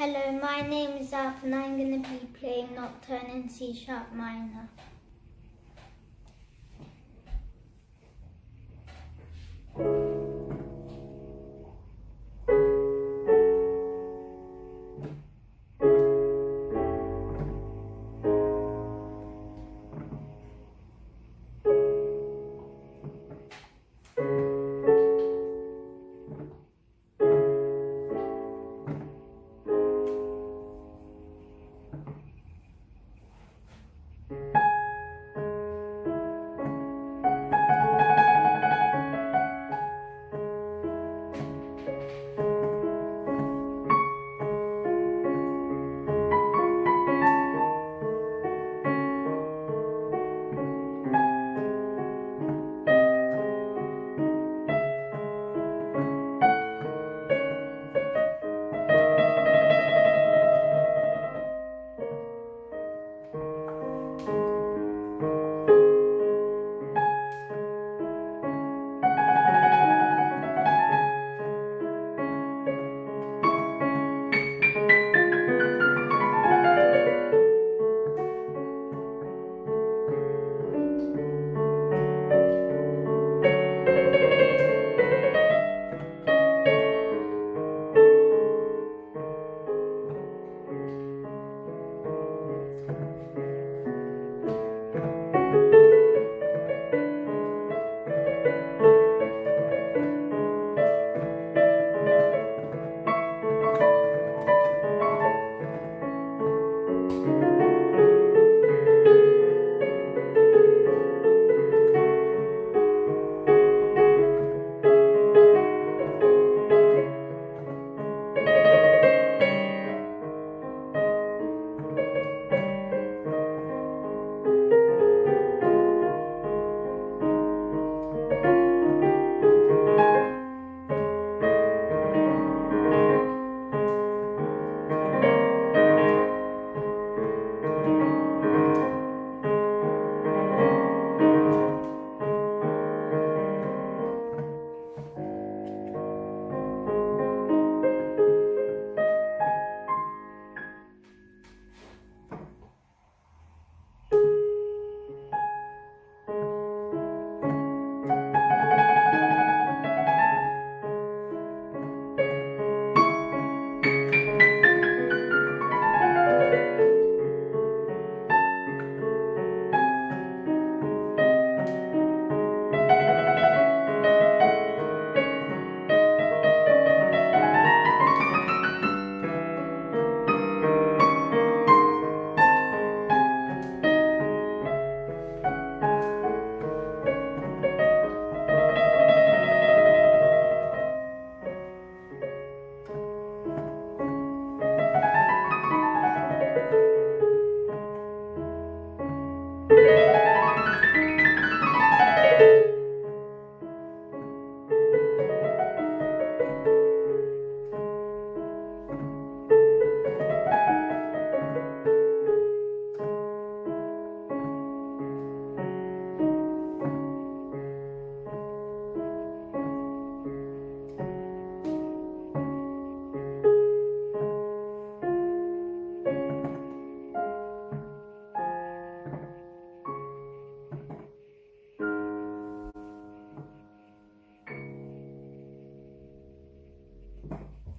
Hello, my name is Alp and I'm going to be playing Nocturne in C sharp minor.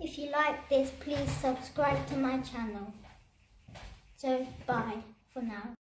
If you like this, please subscribe to my channel. So, bye for now.